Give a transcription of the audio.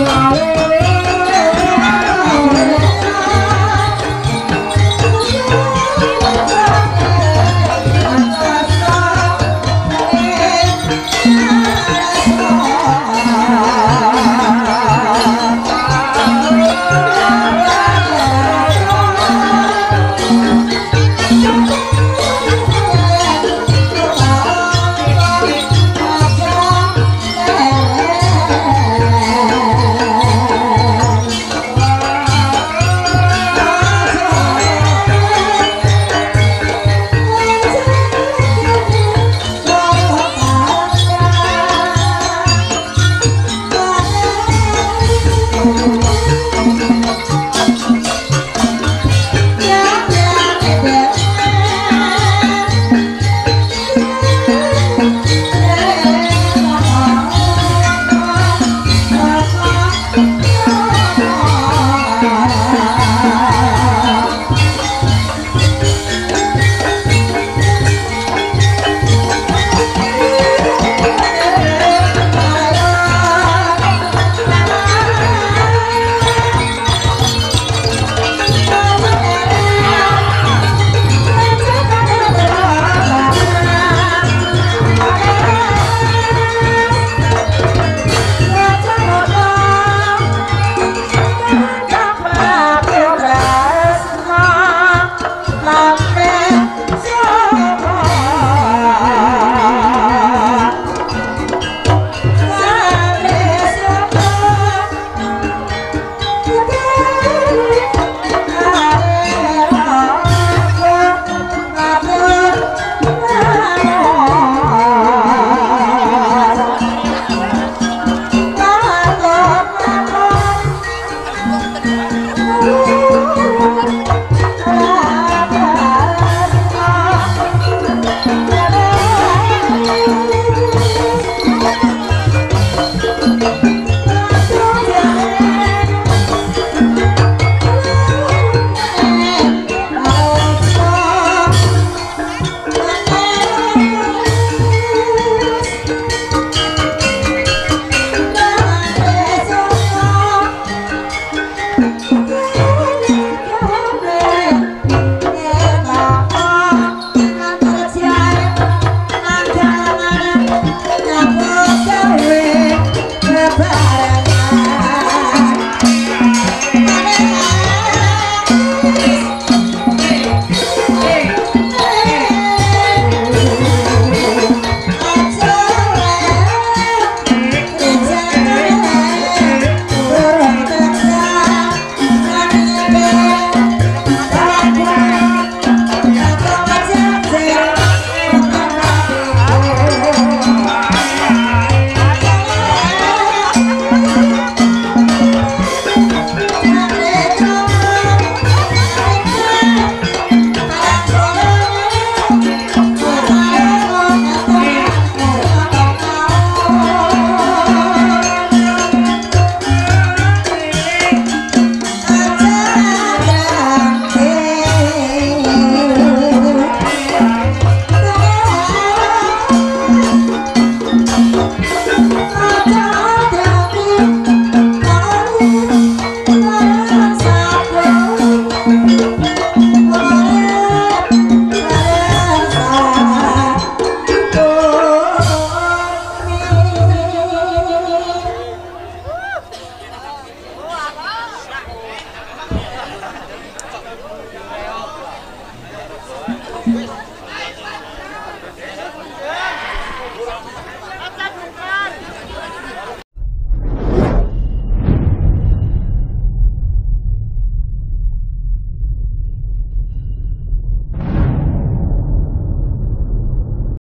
Yeah.